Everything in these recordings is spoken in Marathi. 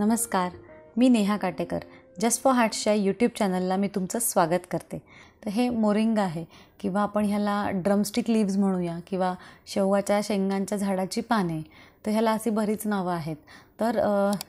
नमस्कार मी नेहा काटेकर. जस्ट फॉर हार्ट्सच्या यूट्यूब चॅनलला मी तुमचं स्वागत करते. तर हे मोरिंगा आहे किंवा आपण ह्याला ड्रमस्टिक लिव्ज म्हणूया किंवा शेवगाच्या शेंगांच्या झाडाची पाने तर ह्याला अशी बरीच नावं आहेत. तर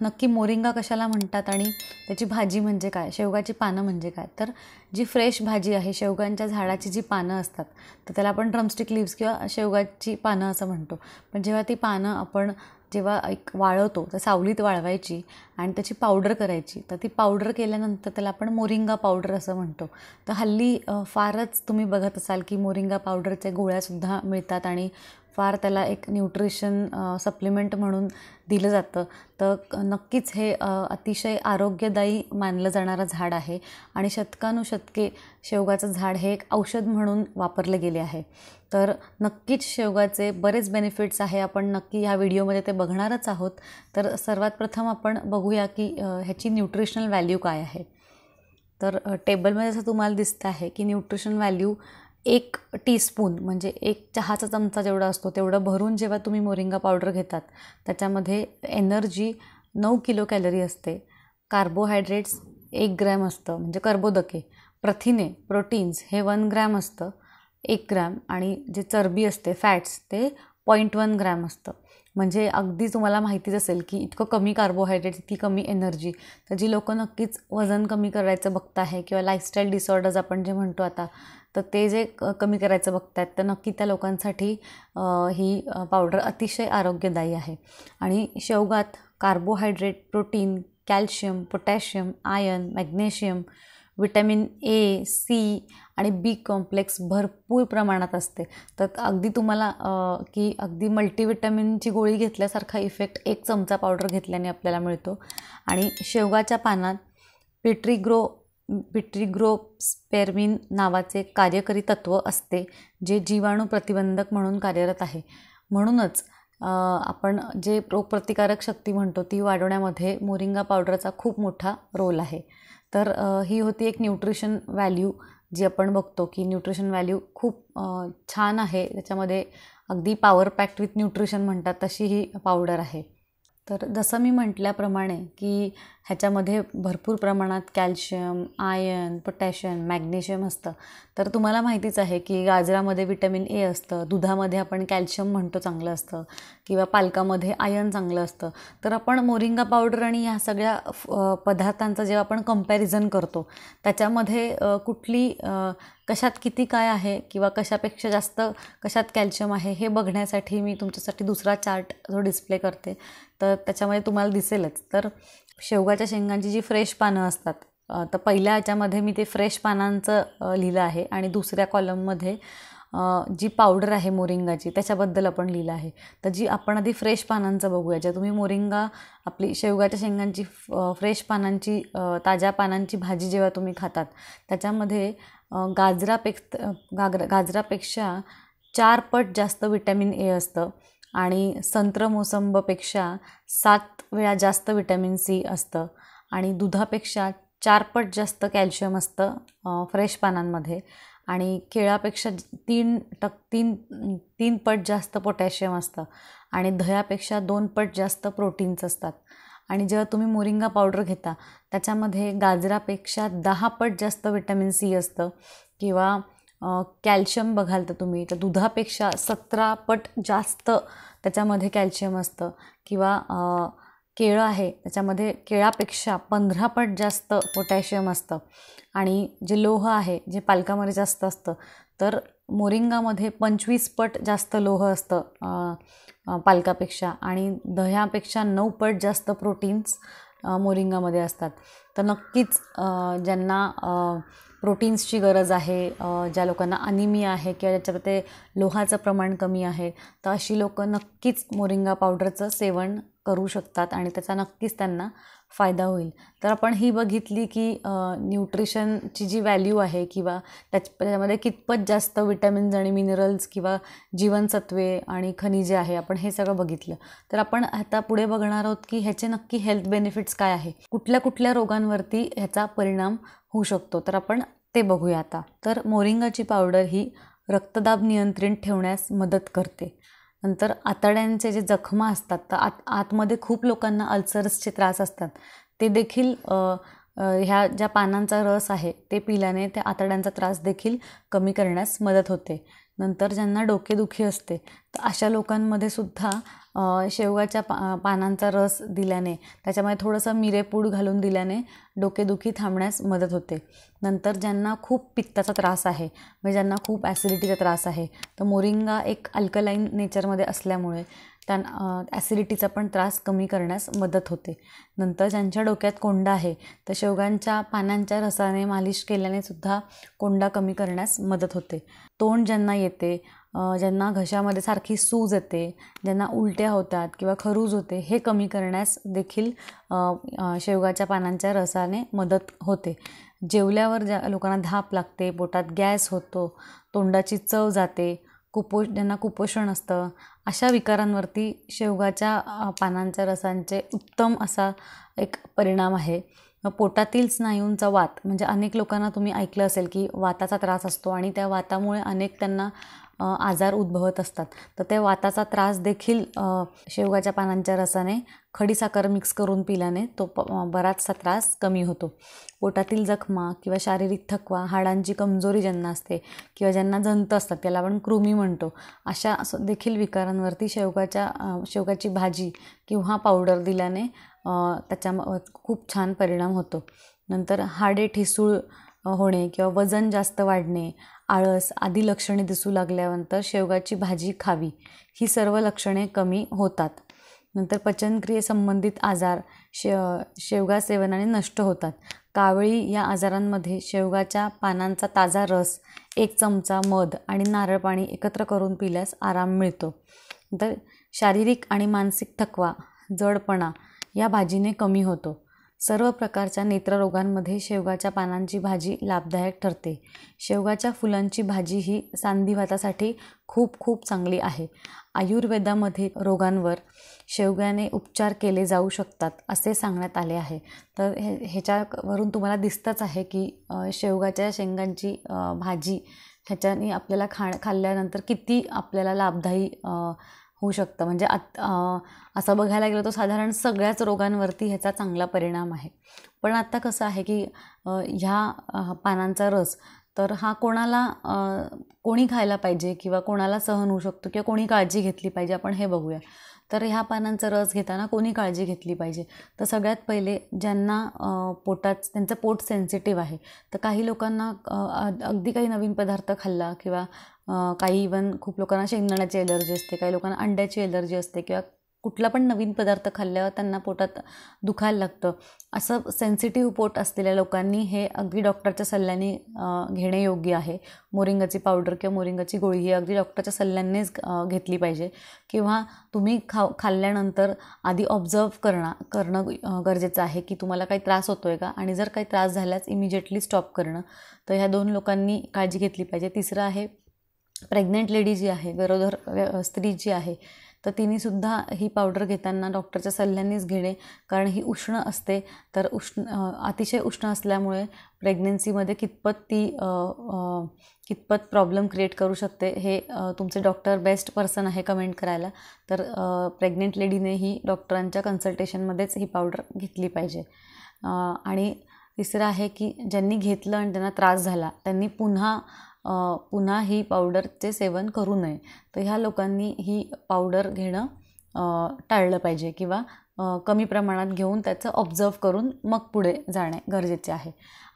नक्की मोरिंगा कशाला म्हणतात आणि त्याची भाजी म्हणजे काय? शेवगाची पानं म्हणजे काय? तर जी फ्रेश भाजी आहे शेवगांच्या झाडाची जी पानं असतात तर त्याला आपण ड्रमस्टिक लिव्स किंवा शेवगाची पानं असं म्हणतो. पण जेव्हा ती पानं आपण जेव्हा एक वाळवतो तर सावलीत वाळवायची आणि त्याची पावडर करायची. तर ती पावडर केल्यानंतर त्याला आपण मोरिंगा पावडर असं म्हणतो. तर हल्ली फारच तुम्ही बघत असाल की मोरिंगा पावडरच्या गोळ्यासुद्धा मिळतात आणि फार त्याला एक न्यूट्रिशन सप्लिमेंट म्हणून दिलं जातं. तर नक्कीच हे अतिशय आरोग्यदायी मानलं जाणारं झाड आहे आणि शतकानुशतके शेवगाचं झाड हे एक औषध म्हणून वापरले गेले आहे. तर नक्कीच शेवगाचे बरेच बेनिफिट्स आहे. आपण नक्की ह्या व्हिडिओमध्ये ते बघणारच आहोत. तर सर्वात प्रथम आपण बघूया की ह्याची न्यूट्रिशनल व्हॅल्यू काय आहे. तर टेबलमध्ये असं तुम्हाला दिसतं आहे की न्यूट्रिशन व्हॅल्यू एक टीस्पून म्हणजे एक चहाचा चमचा जेवढा असतो तेवढं भरून जेव्हा तुम्ही मोरिंगा पावडर घेतात त्याच्यामध्ये एनर्जी नऊ किलो कॅलरी असते. कार्बोहायड्रेट्स एक ग्रॅम असतं म्हणजे कर्बोदके प्रथिने प्रोटीन्स हे वन ग्रॅम असतं एक ग्रॅम आणि जे चरबी असते फॅट्स ते पॉईंट वन ग्रॅम असतं. म्हणजे अगदी तुम्हाला माहितीच असेल की इतकं कमी कार्बोहायड्रेट इतकी कमी एनर्जी तर जी लोकं नक्कीच वजन कमी करायचं बघत आहे किंवा लाईफस्टाईल डिसऑर्डर्स आपण जे म्हणतो आता तर ते जे क- कमी करायचं बघतायत तर नक्की त्या लोकांसाठी ही पावडर अतिशय आरोग्यदायी आहे. आणि शेवगात carbohydrate protein calcium potassium iron magnesium vitamin A C आणि बी कॉम्प्लेक्स भरपूर प्रमाणात असते. तर अगदी तुम्हाला की अगदी मल्टीविटॅमिनची गोळी घेतल्यासारखा इफेक्ट एक चमचा पावडर घेतल्याने आपल्याला मिळतो. आणि शेवगाच्या पानात पिट्रीग्रो पिट्रीग्रो स्पेरमिन नावाचे कार्यकरी तत्त्व असते जे जीवाणू प्रतिबंधक म्हणून कार्यरत आहे. म्हणूनच आपण जे रोगप्रतिकारक शक्ती म्हणतो ती वाढवण्यामध्ये मोरिंगा पावडरचा खूप मोठा रोल आहे. तर ही होती एक न्यूट्रिशन व्हॅल्यू जी आपण बघतो की न्यूट्रिशन व्हॅल्यू खूप छान आहे. त्याच्यामध्ये अगदी पॉवर पॅक्ट विथ न्यूट्रिशन म्हणतात तशी ही पावडर आहे. तर जसं मी म्हटल्याप्रमाणे की ह्याच्यामध्ये भरपूर प्रमाणात कॅल्शियम आयन पोटॅशियम मॅग्नेशियम असतं. तर तुम्हाला माहितीच आहे की गाजरामध्ये विटॅमिन ए असतं दुधामध्ये आपण कॅल्शियम म्हणतो चांगलं असतं किंवा पालकामध्ये आयन चांगलं असतं. तर आपण मोरिंगा पावडर आणि ह्या सगळ्या फ- पदार्थांचं जेव्हा आपण कंपॅरिझन करतो त्याच्यामध्ये कुठली कशात किती काय आहे किंवा कशापेक्षा जास्त कशात कॅल्शियम आहे हे बघण्यासाठी मी तुमच्यासाठी दुसरा चार्ट जो डिस्प्ले करते. तर त्याच्यामध्ये तुम्हाला दिसेलच. तर शेवगाच्या शेंगांची जी फ्रेश पानं असतात तर पहिल्या ह्याच्यामध्ये मी ते फ्रेश पानांचं लिहिलं आहे आणि दुसऱ्या कॉलममध्ये जी पावडर आहे मोरिंगाची त्याच्याबद्दल आपण लिहिलं आहे. तर जी आपण आधी फ्रेश पानांचं बघूया ज्या तुम्ही मोरिंगा आपली शेवगाच्या शेंगांची फ- फ्रेश पानांची ताज्या पानांची भाजी जेव्हा तुम्ही खातात त्याच्यामध्ये गाजरापेक् गाजरापेक्ष गाजरापेक्षा चार पट जास्त विटॅमिन ए असतं आणि संत्र मोसंबपेक्षा सात वेळा जास्त विटॅमिन सी असतं आणि दुधापेक्षा चार पट जास्त कॅल्शियम असतं फ्रेश पानांमध्ये आणि केळापेक्षा तीन टक तीन तीन पट जास्त पोटॅशियम असतं आणि दह्यापेक्षा दोन पट जास्त प्रोटीन्स असतात. आणि जेव्हा तुम्ही मोरिंगा पावडर घेता त्याच्यामध्ये गाजरापेक्षा दहा पट जास्त विटॅमिन सी असतं. किंवा कॅल्शियम बघाल तर तुम्ही तर दुधापेक्षा सतरा पट जास्त त्याच्यामध्ये कॅल्शियम असतं. किंवा केळं आहे त्याच्यामध्ये केळापेक्षा पंधरा पट जास्त पोटॅशियम असतं. आणि जे लोह आहे जे पालकामध्ये जास्त असतं तर मोरिंगामध्ये पंचवीस पट जास्त लोह असतं पालकापेक्षा. आणि दह्यापेक्षा नऊ पट जास्त प्रोटीन्स मोरिंगामध्ये असतात. तर नक्कीच ज्यांना प्रोटीन्सची गरज आहे ज्या लोकांना अनिमिया आहे किंवा ज्याच्यामध्ये लोहाचं प्रमाण कमी आहे तर अशी लोकं नक्कीच मोरिंगा पावडरचं सेवन करू शकतात आणि त्याचा नक्कीच त्यांना फायदा होईल. तर आपण ही बघितली की न्यूट्रिशनची जी व्हॅल्यू आहे किंवा त्याच त्याच्यामध्ये कितपत जास्त विटॅमिन्स आणि मिनरल्स किंवा जीवनसत्वे आणि खनिजे आहे आपण हे सगळं बघितलं. तर आपण आता पुढे बघणार आहोत की ह्याचे नक्की हेल्थ बेनिफिट्स काय आहे. कुठल्या कुठल्या रोगांवरती ह्याचा परिणाम होऊ शकतो. तर आपण ते बघूया आता. तर मोरिंगाची पावडर ही रक्तदाब नियंत्रित ठेवण्यास मदत करते. नंतर आतड्यांचे जे जखमा असतात तर आत आतमध्ये खूप लोकांना अल्सर्सचे त्रास असतात. ते देखील ह्या ज्या पानांचा रस आहे ते पिल्याने त्या आतड्यांचा त्रास देखील कमी करण्यास मदत होते. नंतर ज्यांना डोकेदुखी असते तर अशा लोकांमध्ये सुद्धा शेवगाच्या पा पानांचा रस दिल्याने त्याच्यामध्ये थोडंसं मिरेपूड घालून दिल्याने डोकेदुखी थांबण्यास मदत होते. नंतर ज्यांना खूप पित्ताचा त्रास आहे म्हणजे ज्यांना खूप ॲसिडिटीचा त्रास आहे तर मोरिंगा एक अल्कलाईन नेचरमध्ये असल्यामुळे त्यां ॲसिडिटीचा पण त्रास कमी करण्यास मदत होते. नंतर ज्यांच्या डोक्यात कोंडा आहे तर शेवगांच्या पानांच्या रसाने मालिश केल्याने सुद्धा कोंडा कमी करण्यास मदत होते. तोंड ज्यांना येते ज्यांना घशामध्ये सारखी सूज येते ज्यांना उलट्या होतात किंवा खरूज होते हे कमी करण्यास देखील शेवगाच्या पानांच्या रसाने मदत होते. जेवल्यावर ज्या लोकांना धाप लागते पोटात गॅस होतो तोंडाची चव जाते कुपो ज्यांना कुपोषण असतं अशा विकारांवरती शेवगाच्या पानांच्या रसांचे उत्तम असा एक परिणाम आहे. पोटातील स्नायूंचा वात म्हणजे अनेक लोकांना तुम्ही ऐकलं असेल की वाताचा त्रास असतो आणि त्या वातामुळे अनेक त्यांना आजार उद्भवत असतात. तर ते वाताचा त्रास देखील शेवगाच्या पानांच्या रसाने खडीसाखर मिक्स करून पिल्याने तो प बराचसा त्रास कमी होतो. पोटातील जखमा किंवा शारीरिक थकवा हाडांची कमजोरी ज्यांना असते किंवा ज्यांना जंत असतात त्याला आपण कृमी म्हणतो अशा देखील विकारांवरती शेवगाच्या शेवगाची भाजी किंवा पावडर दिल्याने त्याच्या खूप छान परिणाम होतो. नंतर हाडे ठिसूळ होणे किंवा वजन जास्त वाढणे आळस आदी लक्षणे दिसू लागल्यानंतर शेवगाची भाजी खावी. ही सर्व लक्षणे कमी होतात. नंतर पचनक्रियेसंबंधित आजार शे शेवगा सेवनाने नष्ट होतात. कावळी या आजारांमध्ये शेवगाच्या पानांचा ताजा रस एक चमचा मध आणि नारळ पाणी एकत्र करून पिल्यास आराम मिळतो. नंतर शारीरिक आणि मानसिक थकवा जडपणा या भाजीने कमी होतो. सर्व प्रकारच्या नेत्ररोगांमध्ये शेवगाच्या पानांची भाजी लाभदायक ठरते. शेवगाच्या फुलांची भाजी ही सांधिवातासाठी खूप खूप चांगली आहे. आयुर्वेदामध्ये रोगांवर शेवग्याने उपचार केले जाऊ शकतात असे सांगण्यात आले आहे. तर हे ह्याच्यावरून तुम्हाला दिसतंच आहे की शेवगाच्या शेंगांची भाजी ह्याच्याने आपल्याला खा खाल्ल्यानंतर किती आपल्याला लाभदायी होऊ शकतं. म्हणजे आत असं बघायला गेलं तर साधारण सगळ्याच रोगांवरती ह्याचा चांगला परिणाम आहे. पण आत्ता कसं आहे की ह्या पानांचा रस तर हा कोणाला कोणी खायला पाहिजे किंवा कोणाला सहन होऊ शकतो किंवा कोणी काळजी घेतली पाहिजे आपण हे बघूया. तर ह्या पानांचा रस घेताना कोणी काळजी घेतली पाहिजे? तर सगळ्यात पहिले ज्यांना पोटात त्यांचं पोट सेन्सिटिव्ह आहे तर काही लोकांना अगदी काही नवीन पदार्थ खाल्ला किंवा काही इवन खूप लोकांना शेंगदाण्याची एलर्जी असते काही लोकांना अंड्याची एलर्जी असते किंवा कुठला पण नवीन पदार्थ खाल्ल्यावर त्यांना पोटात दुखायला लागतं. असं सेन्सिटिव्ह पोट असलेल्या लोकांनी हे अगदी डॉक्टरच्या सल्ल्याने घेणे योग्य आहे. मोरिंगाची पावडर किंवा मोरिंगाची गोळी ही अगदी डॉक्टरच्या सल्ल्यानेच घेतली पाहिजे. किंवा तुम्ही खा खाल्ल्यानंतर आधी ऑब्झर्व करणं करणं गरजेचं आहे की तुम्हाला काही त्रास होतो आहे का? आणि जर काही त्रास झाल्यास इमिजिएटली स्टॉप करणं. तर ह्या दोन लोकांनी काळजी घेतली पाहिजे. तिसरं आहे प्रेग्नंट लेडी जी आहे गरोदर स्त्री जी आहे तर तिनेसुद्धा ही पावडर घेताना डॉक्टरच्या सल्ल्यानेच घेणे कारण ही उष्ण असते. तर उष्ण अतिशय उष्ण असल्यामुळे प्रेग्नेन्सीमध्ये कितपत ती कितपत प्रॉब्लेम क्रिएट करू शकते हे तुमचे डॉक्टर बेस्ट पर्सन आहे कमेंट करायला. तर प्रेग्नेंट लेडीने ही डॉक्टरांच्या कन्सल्टेशनमध्येच ही पावडर घेतली पाहिजे. आणि तिसरं आहे की ज्यांनी घेतलं आणि त्यांना त्रास झाला त्यांनी पुन्हा पुन्हा ही पावडरचे सेवन करू नये. तर ह्या लोकांनी ही पावडर घेणं टाळलं पाहिजे किंवा कमी प्रमाणात घेऊन त्याचं ऑब्झर्व करून मग पुढे जाणे गरजेचे आहे.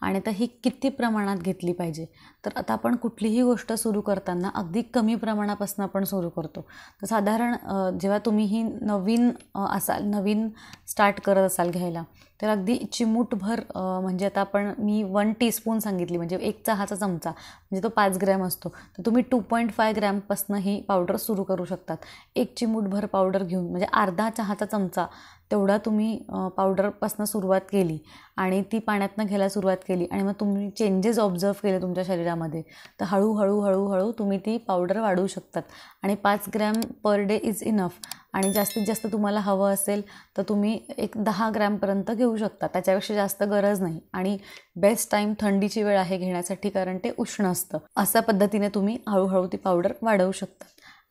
आणि तर ही किती प्रमाणात घेतली पाहिजे? तर आता आपण कुठलीही गोष्ट सुरू करताना अगदी कमी प्रमाणापासून आपण सुरू करतो. तर साधारण जेव्हा तुम्ही ही नवीन असाल नवीन स्टार्ट करत असाल घ्यायला तर अगदी चिमूटभर म्हणजे आता आपण मी वन टीस्पून सांगितली म्हणजे एक चहाचा चमचा म्हणजे तो पाच ग्रॅम असतो. तर तुम्ही टू पॉईंट फाय ग्रॅमपासून ही पावडर सुरू करू शकतात. एक चिमूटभर पावडर घेऊन म्हणजे अर्धा चहाचा चमचा तेवढा तुम्ही पावडरपासनं सुरुवात केली आणि ती पाण्यातनं घ्यायला सुरुवात केली आणि मग तुम्ही चेंजेस ऑब्झर्व केले तुमच्या शरीरामध्ये. तर हळूहळू हळूहळू तुम्ही ती पावडर वाढवू शकतात आणि पाच gram per day is enough आणि जास्तीत जास्त तुम्हाला हवं असेल तर तुम्ही एक दहा ग्रॅमपर्यंत घेऊ शकता. त्याच्यापेक्षा जास्त गरज नाही आणि बेस्ट टाईम थंडीची वेळ आहे घेण्यासाठी कारण ते उष्ण असतं. अशा पद्धतीने तुम्ही हळूहळू ती पावडर वाढवू शकता.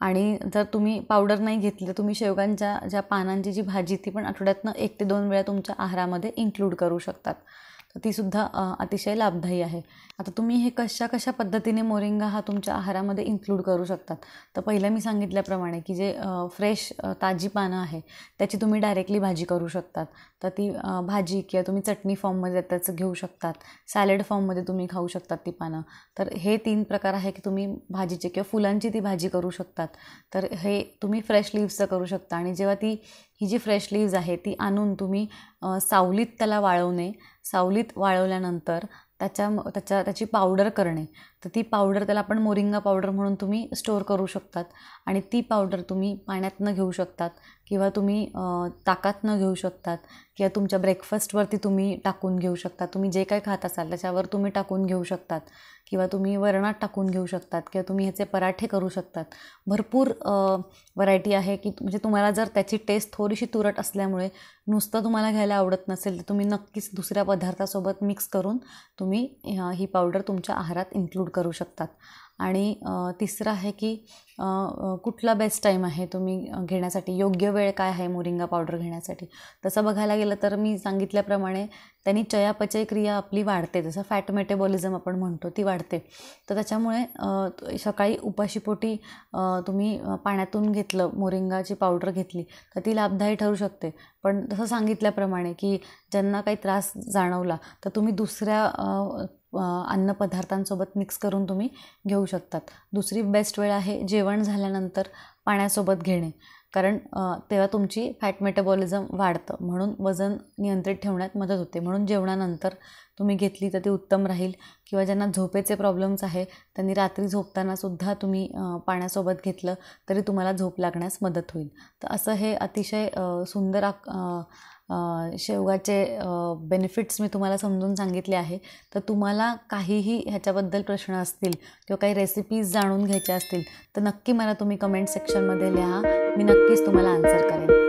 आणि जर तुम्ही पावडर नाही घेतली तर तुम्ही शेवगांच्या ज्या पानांची जी भाजी ती पण आठवड्यातनं एक ते दोन वेळा तुमच्या आहारामध्ये इन्क्लूड करू शकतात. तीसुद्धा अतिशय लाभदायी आहे. आता तुम्ही हे कशा कशा पद्धतीने मोरिंगा हा तुमच्या आहारामध्ये इन्क्लूड करू शकतात? तर पहिलं मी सांगितल्याप्रमाणे की जे फ्रेश ताजी पानं आहे त्याची तुम्ही डायरेक्टली भाजी करू शकतात. तर ती भाजी किंवा तुम्ही चटणी फॉर्ममध्ये त्याचं घेऊ शकतात. सॅलेड फॉर्ममध्ये तुम्ही खाऊ शकतात ती पानं. तर हे तीन प्रकार आहे की तुम्ही भाजीचे किंवा फुलांची ती भाजी करू शकतात. तर हे तुम्ही फ्रेश लिव्सचं करू शकता. आणि जेव्हा ती ही जी फ्रेश लिव्ज आहे ती आणून तुम्ही सावलीत त्याला वाळवणे. सावलीत वाळवल्यानंतर त्याच्या त्याच्या त्याची पावडर करणे. तर ती पावडर त्याला आपण मोरिंगा पावडर म्हणून तुम्ही स्टोअर करू शकतात. आणि ती पावडर तुम्ही पाण्यातनं घेऊ शकतात. किंवा तुम्ही ताकातनं घेऊ शकतात किंवा तुमच्या ब्रेकफास्टवरती तुम्ही टाकून घेऊ शकता तुम्ही जे काही खात असाल त्याच्यावर तुम्ही टाकून घेऊ शकतात किंवा तुम्ही वरणात टाकून घेऊ शकतात किंवा तुम्ही ह्याचे पराठे करू शकतात. भरपूर व्हरायटी आहे की म्हणजे तुम्हाला जर त्याची टेस्ट थोडीशी तुरट असल्यामुळे नुसतं तुम्हाला घ्यायला आवडत नसेल तर तुम्ही नक्कीच दुसऱ्या पदार्थासोबत मिक्स करून तुम्ही ही पावडर तुमच्या आहारात इन्क्लूड करू शकतात. आणि तिसरं आहे की कुठला बेस्ट टाईम आहे तुम्ही घेण्यासाठी? योग्य वेळ काय आहे मोरिंगा पावडर घेण्यासाठी? तसं बघायला गेलं तर मी सांगितल्याप्रमाणे त्यांनी चयापचय क्रिया आपली वाढते. जसं फॅट मेटेबॉलिझम आपण म्हणतो ती वाढते. तर त्याच्यामुळे सकाळी उपाशीपोटी तुम्ही पाण्यातून घेतलं मोरिंगाची पावडर घेतली तर ती लाभदायी ठरू शकते. पण तसं सांगितल्याप्रमाणे की ज्यांना काही त्रास जाणवला तर तुम्ही दुसऱ्या अन्नपदार्थांसोबत मिक्स करून तुम्ही घेऊ शकतात. दुसरी बेस्ट वेळ आहे जेवण झाल्यानंतर पाण्यासोबत घेणे. कारण तेव्हा तुमची फॅट मेटाबॉलिझम वाढतं. म्हणून वजन नियंत्रित ठेवण्यात मदत होते. म्हणून जेवणानंतर तुम्ही घेतली तर ती उत्तम राहील. किंवा ज्यांना झोपेचे प्रॉब्लेम्स आहे त्यांनी रात्री झोपतानासुद्धा तुम्ही पाण्यासोबत घेतलं तरी तुम्हाला झोप लागण्यास मदत होईल. तर असं हे अतिशय सुंदर शेवगाचे बेनिफिट्स मी तुम्हाला समजून सांगितले आहे. तर तुम्हाला काहीही ह्याच्याबद्दल प्रश्न असतील किंवा काही रेसिपीज जाणून घ्यायच्या असतील तर नक्की मला तुम्ही कमेंट सेक्शनमध्ये लिहा. मी नक्कीच तुम्हाला आन्सर करेन.